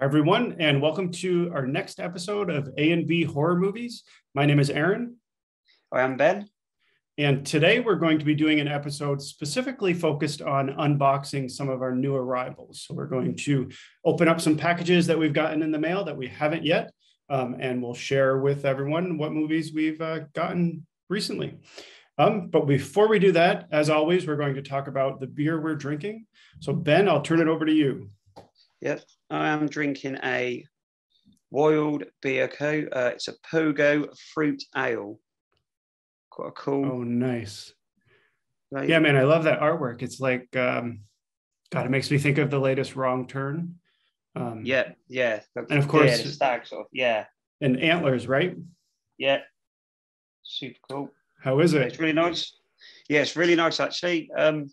Hi, everyone, and welcome to our next episode of A and B Horror Movies. My name is Aaron. I am Ben. And today we're going to be doing an episode specifically focused on unboxing some of our new arrivals. So we're going to open up some packages that we've gotten in the mail that we haven't yet, um, and we'll share with everyone what movies we've uh, gotten recently. Um, but before we do that, as always, we're going to talk about the beer we're drinking. So Ben, I'll turn it over to you. Yep, I am drinking a Wild Beer Co. Uh, it's a Pogo Fruit Ale. Quite a cool. Oh, nice. Right? Yeah, man, I love that artwork. It's like, um, God, it makes me think of the latest Wrong Turn. Um, yeah, yeah, and of course, yeah, stag sort of, yeah, and antlers, right? Yeah, super cool. How is it? It's really nice. Yeah, it's really nice actually. Um,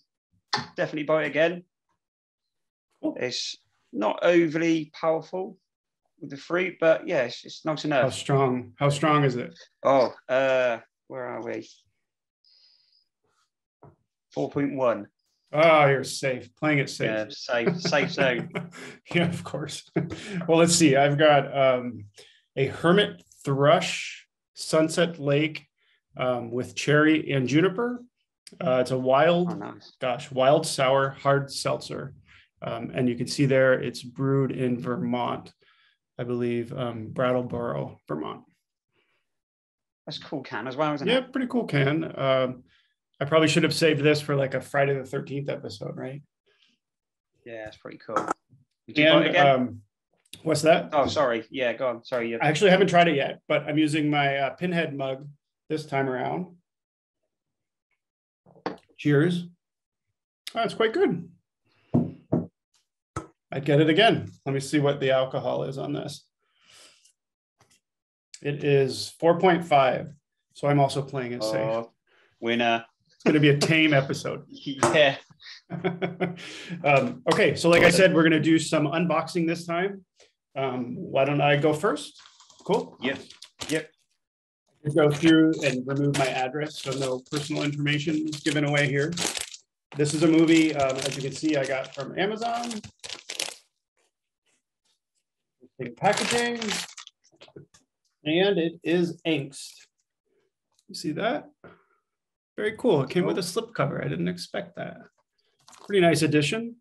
definitely buy it again. Cool. It's not overly powerful with the fruit, but yeah, it's, it's nice enough. How strong? How strong is it? Oh, uh, where are we? Four point one. Oh, you're safe. Playing it safe. Yeah, safe, safe zone. yeah, of course. well, let's see. I've got um, a hermit thrush sunset lake um, with cherry and juniper. Uh, it's a wild, oh, nice. gosh, wild sour hard seltzer. Um, and you can see there it's brewed in Vermont, I believe, um, Brattleboro, Vermont. That's a cool can as well, isn't yeah, it? Yeah, pretty cool can. Um, I probably should have saved this for like a Friday the 13th episode, right? Yeah, it's pretty cool. and, um, what's that? Oh, sorry. Yeah, go on. Sorry. I actually haven't tried it yet, but I'm using my uh, pinhead mug this time around. Cheers. Oh, it's quite good. I'd get it again. Let me see what the alcohol is on this. It is 4.5. So I'm also playing it safe. Oh, winner. It's going to be a tame episode. yeah. um, okay. So, like I said, we're going to do some unboxing this time. Um, why don't I go first? Cool. Yep. Yep. Go through and remove my address so no personal information is given away here. This is a movie, um, as you can see, I got from Amazon packaging, and it is angst. You see that? Very cool. It came with a slip cover. I didn't expect that. Pretty nice addition.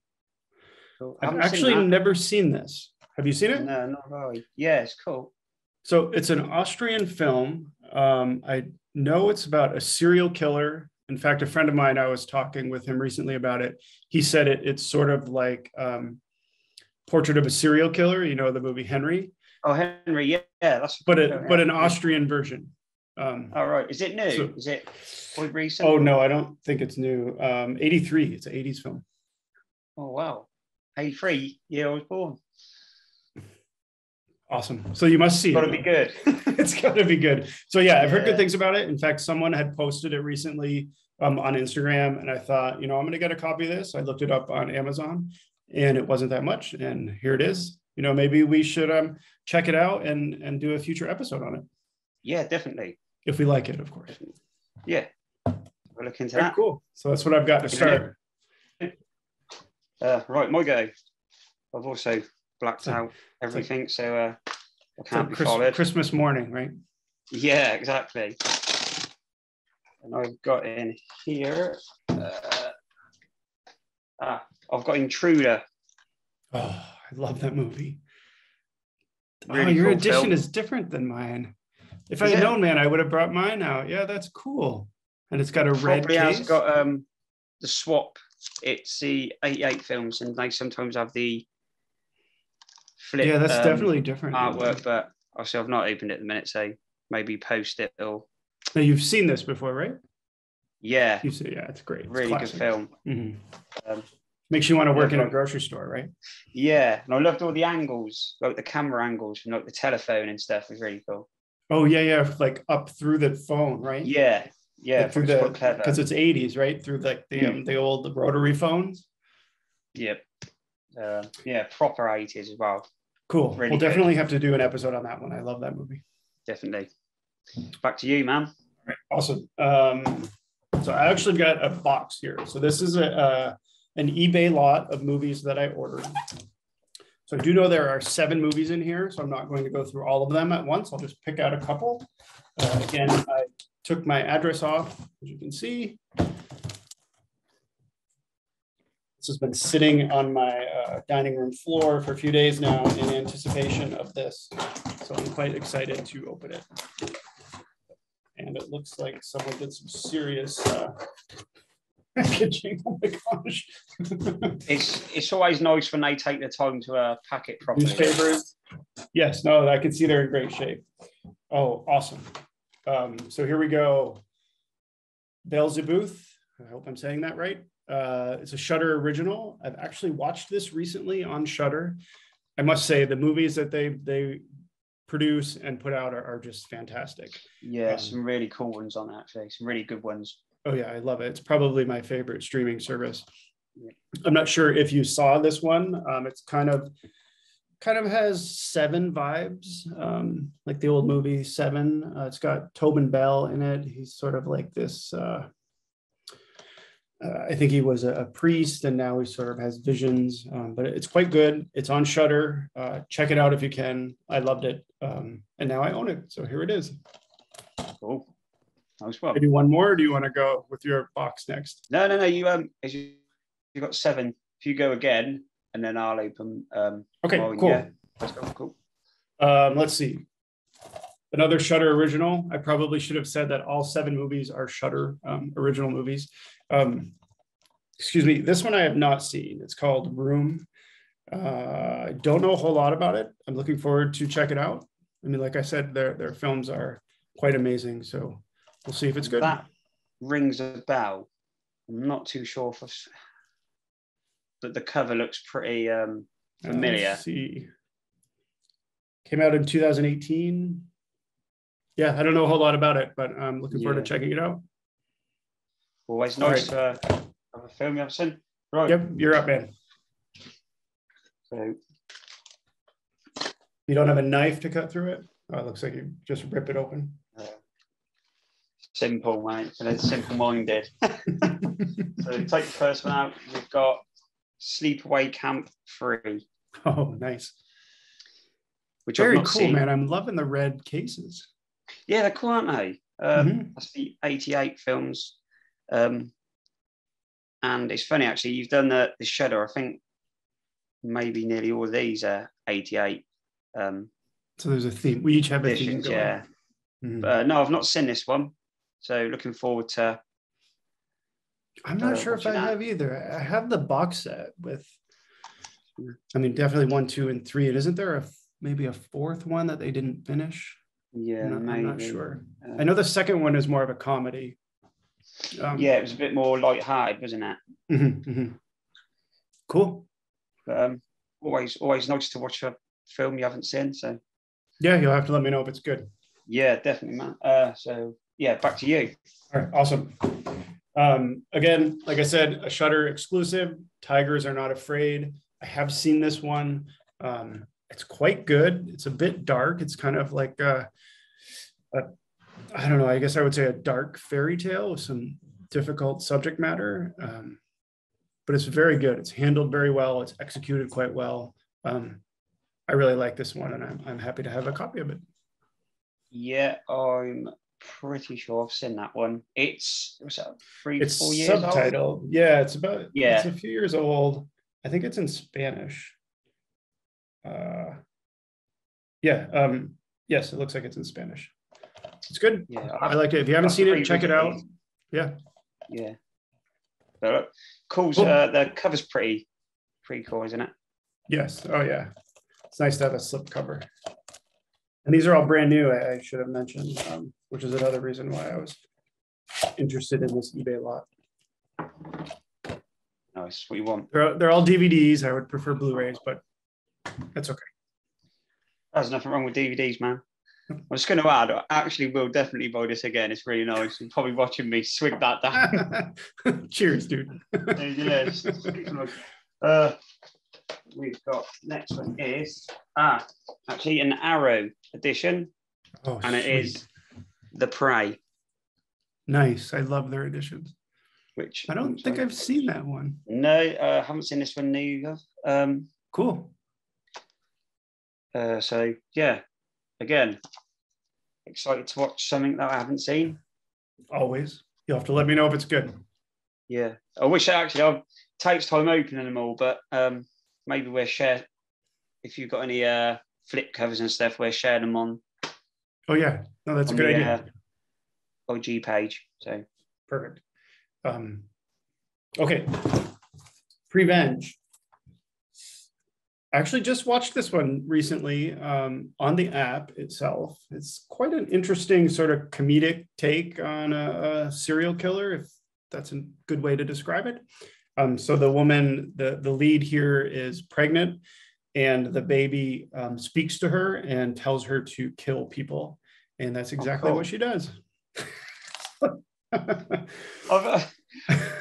Cool. I've actually never seen this. Have you seen it? No, not really. Yeah, it's cool. So it's an Austrian film. Um, I know it's about a serial killer. In fact, a friend of mine, I was talking with him recently about it. He said it. It's sort of like um, Portrait of a Serial Killer. You know the movie Henry. Oh, Henry, yeah, yeah that's. But it, but an Austrian version. Um, All right, is it new? So, is it quite recent? Oh no, I don't think it's new. Um, eighty three. It's an eighties film. Oh wow, eighty three. Yeah, I was born. Awesome. So you must see it's it. Gotta be good. it's gotta be good. So yeah, I've yeah. heard good things about it. In fact, someone had posted it recently um, on Instagram, and I thought, you know, I'm gonna get a copy of this. I looked it up on Amazon, and it wasn't that much. And here it is. You know, maybe we should um, check it out and and do a future episode on it. Yeah, definitely. If we like it, of course. Yeah, we'll look into Very that. Cool. So that's what I've got to start. Uh, right, my go. I've also blacked out everything, so uh, I can't be Chris, followed. Christmas morning, right? Yeah, exactly. And I've got in here. Uh, ah, I've got Intruder. Oh, I love that movie. Really oh, your cool edition film. is different than mine. If I had known, man, I would have brought mine out. Yeah, that's cool. And it's got a red Probably case. has got um the swap. It's the 88 films, and they sometimes have the flip. Yeah, that's um, definitely different artwork. But obviously, I've not opened it at the minute, so maybe post it or. Now you've seen this before, right? Yeah. You see, yeah, it's great. It's really classic. good film. Mm-hmm. Um, Makes you want to work in a grocery store, right? Yeah, and I loved all the angles, like the camera angles from like the telephone and stuff. Was really cool. Oh yeah, yeah, like up through the phone, right? Yeah, yeah, like through the because it's eighties, right? Through like the um, the old rotary phones. Yep. Uh, yeah, proper eighties as well. Cool. Really we'll good. definitely have to do an episode on that one. I love that movie. Definitely. Back to you, man. All right, awesome. Um, so I actually got a box here. So this is a, a an eBay lot of movies that I ordered. So I do know there are seven movies in here, so I'm not going to go through all of them at once. I'll just pick out a couple. Uh, again, I took my address off, as you can see. This has been sitting on my uh, dining room floor for a few days now in anticipation of this. So I'm quite excited to open it. And it looks like someone did some serious uh, packaging. Oh my gosh. It's it's always nice when they take the time to uh, pack it properly. Newspapers. Yes, no, I can see they're in great shape. Oh, awesome. Um, so here we go. Belzebuth. I hope I'm saying that right. Uh, it's a Shudder original. I've actually watched this recently on Shudder. I must say the movies that they they produce and put out are, are just fantastic. Yeah, Um, some really cool ones on that, actually. Some really good ones. Oh yeah, I love it. It's probably my favorite streaming service. I'm not sure if you saw this one. Um, it's kind of kind of has seven vibes, um, like the old movie Seven. Uh, it's got Tobin Bell in it. He's sort of like this. Uh, uh, I think he was a, a priest, and now he sort of has visions. Um, but it's quite good. It's on Shudder. Uh, check it out if you can. I loved it, um, and now I own it. So here it is. Cool. Nice one. Maybe one more. Or do you want to go with your box next? No, no, no. You um, as you you got seven. If you go again, and then I'll open. Um, Okay, cool. Let's go. Cool. Um, let's see. Another Shudder original. I probably should have said that all seven movies are Shudder um, original movies. Um, excuse me. This one I have not seen. It's called Room. Uh, I don't know a whole lot about it. I'm looking forward to check it out. I mean, like I said, their their films are quite amazing. So we'll see if it's good. That rings a bell. I'm not too sure I've- but the cover looks pretty um, familiar. let's see. Came out in 2018. Yeah, I don't know a whole lot about it, but I'm looking forward Yeah. to checking it out. Always nice to uh, have a film you haven't seen. Right. Yep, you're up, man. So You don't have a knife to cut through it? Oh, it looks like you just rip it open. Simple, mate. And it's simple minded. So take the first one out. We've got sleep, Sleepaway Camp 3, oh, nice. which Very cool, seen. man. I'm loving the red cases. Yeah, they're cool, aren't they? Um, Mhm. That's the 88 films. Um, and it's funny, actually, you've done the, the Shudder. I think maybe nearly all of these are 88 um, So there's a theme. We each have a theme. going. Yeah. Mhm. But, uh, no, I've not seen this one. So looking forward to. I'm not uh, sure if I that. have either. I have the box set with, I mean, definitely one, two, and three. And isn't there a maybe a fourth one that they didn't finish? Yeah, I'm, not, I'm not sure. Uh, I know the second one is more of a comedy. Um, Yeah, it was a bit more light-hearted, wasn't it? mhm, mhm. Cool. Um, always, always nice to watch a film you haven't seen. So Yeah, you'll have to let me know if it's good. yeah, definitely, man. Uh, so yeah, back to you. All right, awesome. Um, again, like I said, a Shudder exclusive. Tigers are not afraid. I have seen this one. Um, it's quite good. It's a bit dark. It's kind of like a, a, I don't know. I guess I would say a dark fairy tale with some difficult subject matter. Um, but it's very good. It's handled very well. It's executed quite well. Um, I really like this one, and I'm, I'm happy to have a copy of it. Yeah, I'm pretty sure I've seen that one. It's was that three, it's four years old. subtitled. Yeah, it's about Yeah. it's a few years old. I think it's in Spanish. Uh yeah, um yes, it looks like it's in Spanish. It's good. Yeah, I like it. If you haven't seen it, check it out. Yeah. Yeah. But uh, cool. Cool. Uh, the cover's pretty, pretty cool, isn't it? Yes. Oh yeah. It's nice to have a slip cover. And these are all brand new, I, I should have mentioned, um, which is another reason why I was interested in this eBay lot. Nice. What you want? They're, they're all DVDs. I would prefer Blu-rays, but that's okay. There's nothing wrong with DVDs, man. I'm just going to add. I actually will definitely buy this again. It's really nice. You're probably watching me swig that down. Cheers, dude. yes. Uh, we've got next one is ah actually an Arrow edition, Oh, and it is. The Prey, nice. I love their editions. which I don't think I've seen that one. No, uh, haven't seen this one either. Um, Cool. Uh, so yeah, again, excited to watch something that I haven't seen. Always. You'll have to let me know if it's good. Yeah, I wish I actually I takes time opening them all, but um, maybe we'll share if you've got any uh, flip covers and stuff. We're sharing them on. Oh yeah, no, that's a good the, idea. Uh, OG page. So perfect. Um, okay, Prevenge. I actually just watched this one recently um, on the app itself. It's quite an interesting sort of comedic take on a, a serial killer, if that's a good way to describe it. Um, so the woman, the, the lead here is pregnant, and the baby um, speaks to her and tells her to kill people. And that's exactly oh, cool. what she does. I've,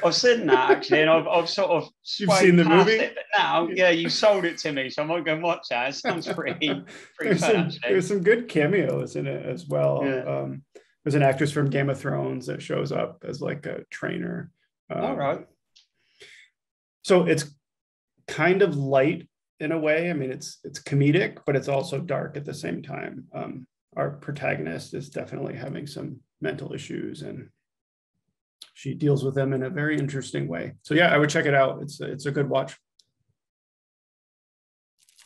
I've seen that actually, and I've, I've sort of you've seen the movie. It, but now, yeah, you sold it to me, so I might go and watch that. It sounds pretty, pretty there's fun. Some, there's some good cameos in it as well. Yeah. Um, there's an actress from Game of Thrones that shows up as like a trainer. Um, All right. So it's kind of light in a way. I mean, it's it's comedic, but it's also dark at the same time. Um, our protagonist is definitely having some mental issues and she deals with them in a very interesting way. So yeah, I would check it out. It's a, it's a good watch.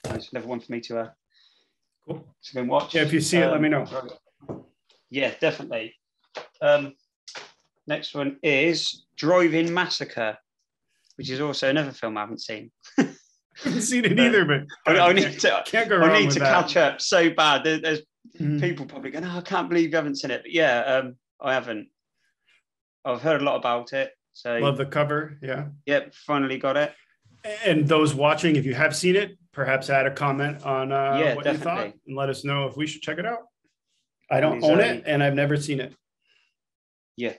Nice, another one for me to uh, cool. to go and watch. Yeah, if you see um, it, let me know. Yeah, definitely. Um, next one is Drive-In Massacre, which is also another film I haven't seen. I haven't seen it either, but I, I need to. Can't go wrong I need to that. catch up so bad. There, there's mm-hmm. people probably going, "Oh, I can't believe you haven't seen it." But yeah, um, I haven't. I've heard a lot about it. So love the cover. Yeah. Yep. Finally got it. And those watching, if you have seen it, perhaps add a comment on uh, yeah, what definitely. you thought and let us know if we should check it out. I don't own it and I've never seen it. Yeah.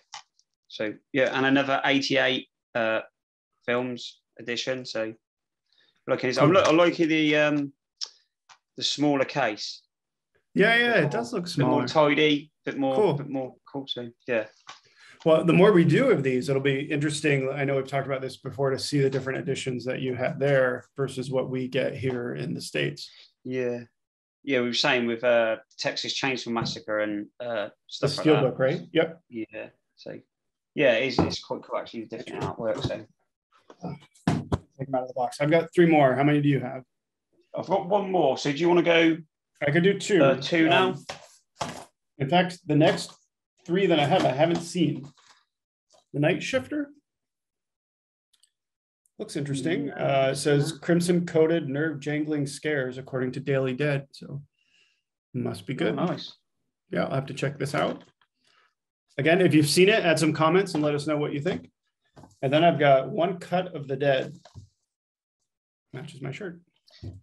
So yeah, and another 88 uh, films edition. So looking. I'm, I'm liking the um, the smaller case. Yeah, yeah, it does look smaller. more tidy, bit more, cool. bit more cool. So yeah. Well, the more we do of these, it'll be interesting. I know we've talked about this before to see the different editions that you have there versus what we get here in the states. Yeah, yeah, we were saying with uh, Texas Chainsaw Massacre and uh, stuff the Steelbook, like right? Yep. Yeah. So yeah, it's, it's quite cool actually. Different artwork. So take them out of the box. I've got three more. How many do you have? I've got one more. So do you want to go? I could do two. Uh, two now. Um, in fact, the next three that I have, I haven't seen. The Night Shifter looks interesting. Uh, it says crimson coated nerve jangling scares, according to Daily Dead. So must be good. Oh, nice. Yeah, I'll have to check this out. Again, if you've seen it, add some comments and let us know what you think. And then I've got one cut of the dead. Matches my shirt.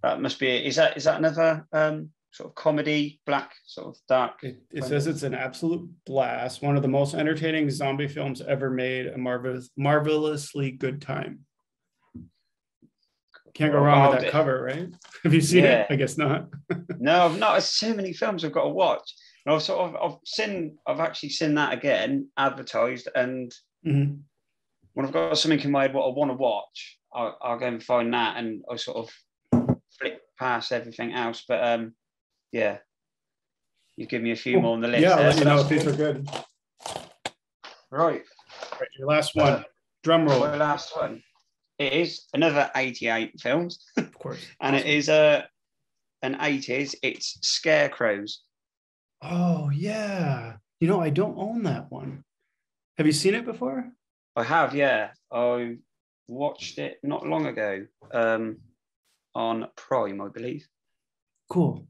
That must be. Is that is that another um, sort of comedy, black, sort of dark. It, it says it's an absolute blast, one of the most entertaining zombie films ever made, a marvelous, marvelously good time. Can't go wrong with that cover, right? Have you seen yeah. it? I guess not. no, I've not. There's so many films I've got to watch. And I've sort of I've seen I've actually seen that again advertised, and mm-hmm. When I've got something in my head what I want to watch, I'll, I'll go and find that, and I sort of flip past everything else. But um, yeah, you give me a few more on the list. Yeah, I'll let you know if these are good. Right. right. Your last one. Uh, Drum roll. My last one. It is another 88 films. Of course. and awesome. it is a uh, an 80s. It's Scarecrows. Oh yeah. You know, I don't own that one. Have you seen it before? I have, yeah. I watched it not long ago um, on Prime, I believe. Cool.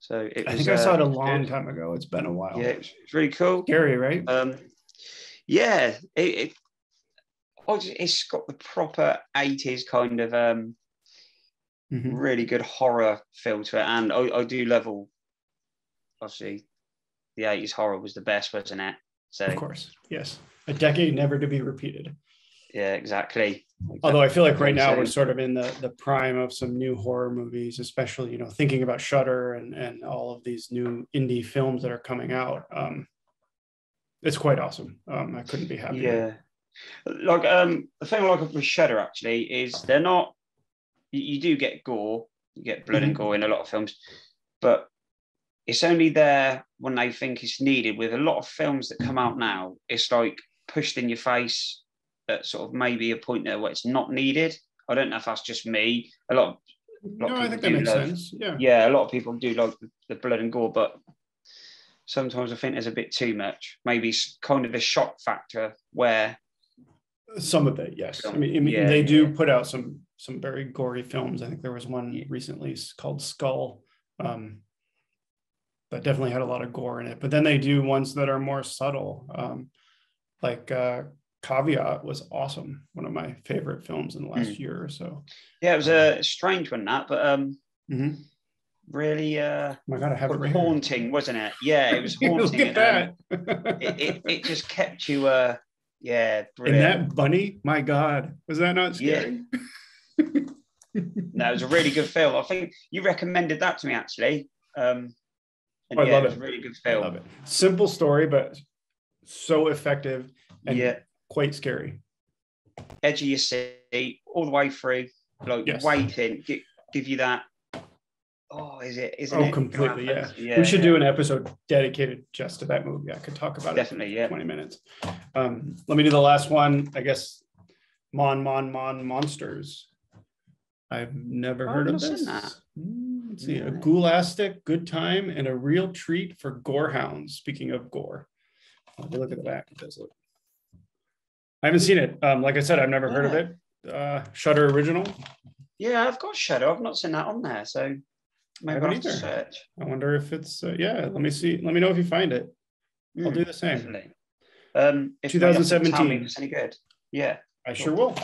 So it I was, think I saw it a uh, long good. time ago. It's been a while. Yeah, it's, it's really cool. Scary, right? Um, yeah, it, it it's got the proper 80s kind of um, mm-hmm. really good horror feel to it. And I, I do level, obviously, the 80s horror was the best, wasn't it? So, of course, yes. A decade never to be repeated. Yeah, exactly. Although I feel like right now we're sort of in the the prime of some new horror movies, especially you know thinking about Shudder and and all of these new indie films that are coming out. Um, it's quite awesome. Um, I couldn't be happier. Yeah, like um, the thing I like with Shudder actually is they're not. You, you do get gore, you get blood mm-hmm. and gore in a lot of films, but it's only there when they think it's needed. With a lot of films that come out now, it's like pushed in your face at sort of maybe a point there where it's not needed. I don't know if that's just me. A lot of, a lot no, I think that makes love, sense. Yeah. Yeah, a lot of people do like the, blood and gore, but sometimes I think there's a bit too much. Maybe kind of a shock factor where some of it, yes. I mean, I mean yeah, they do yeah. put out some some very gory films. I think there was one yeah. recently called Skull. Um, that definitely had a lot of gore in it. But then they do ones that are more subtle. Um, like uh, Caveat was awesome. One of my favorite films in the last mm. year or so. Yeah, it was a strange one that, but um, mm-hmm. really, uh, oh my God, I have it haunting, wasn't it? Yeah, it was haunting. Look at and, that. Um, it, it, it, just kept you. Uh, yeah, brilliant. and that bunny, my God, was that not scary? Yeah. no, it was a really good film. I think you recommended that to me actually. Um, I yeah, love it. it really good film. I love it. Simple story, but so effective and yeah. quite scary. Edge of your seat all the way through, like yes. waiting, give, give you that. Oh, is it? Isn't oh, it? completely. Yeah. yeah. We should yeah. do an episode dedicated just to that movie. I could talk about Definitely, it. yeah. 20 minutes. Um, let me do the last one. I guess Mon Mon Mon Monsters. I've never oh, heard of this. That. Hmm, let's see. Yeah. A ghoulastic, good time, and a real treat for gorehounds. Speaking of gore. Look at the back. It does look I haven't seen it. Um, like I said, I've never heard of it. Uh, Shudder original. Yeah, I've got Shudder. I've not seen that on there, so maybe I have to search. I wonder if it's uh, yeah. Let me see. Let me know if you find it. Mm, I'll hmm, do the same. Definitely. Um, 2017. It's any good? Yeah, I sure will.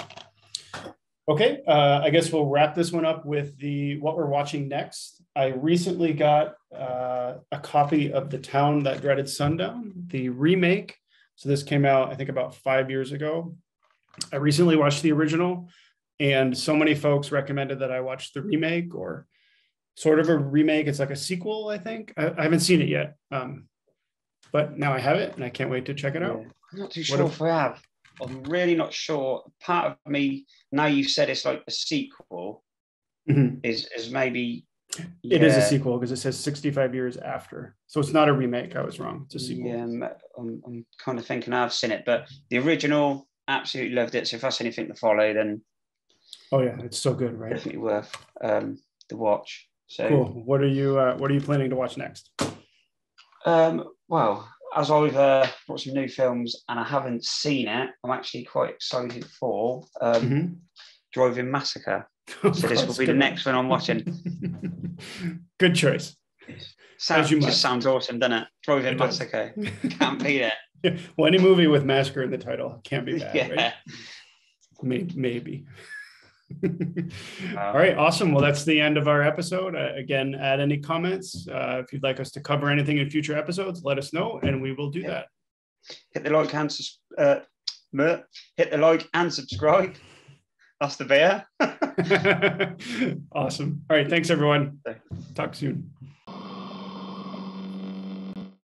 Okay, uh, I guess we'll wrap this one up with the what we're watching next. I recently got uh, a copy of The Town That Dreaded Sundown, the remake so this came out, I think, about five years ago. I recently watched the original, and so many folks recommended that I watch the remake or sort of a remake. It's like a sequel, I think. I, I haven't seen it yet, um, but now I have it, and I can't wait to check it out. I'm not too sure if, if I have. I'm really not sure. Part of me, now you've said it's like a sequel, mm-hmm. is is maybe yeah. It is a sequel because it says 65 years after. So it's not a remake. I was wrong. It's a sequel. Yeah, I'm, I'm kind of thinking I've seen it, but the original, absolutely loved it. So if that's anything to follow, then. Oh, yeah. It's so good, right? Definitely worth um, the watch. So cool. What are you uh, What are you planning to watch next? Um, well, as I've uh, watched some new films and I haven't seen it, I'm actually quite excited for um, mm-hmm. Drive-In Massacre. Oh, so this will be the next one I'm watching. Good choice. Sounds, just sounds awesome, doesn't it? Drive-In it Massacre. Can't beat it. Yeah. Well, any movie with massacre in the title can't be bad, yeah. right? Maybe. maybe. All right, awesome. Well, that's the end of our episode. Uh, again, add any comments. Uh, if you'd like us to cover anything in future episodes, let us know, and we will do yeah. that. Hit the like and uh, hit the like and subscribe. That's the bear. awesome. All right. Thanks, everyone. Talk soon.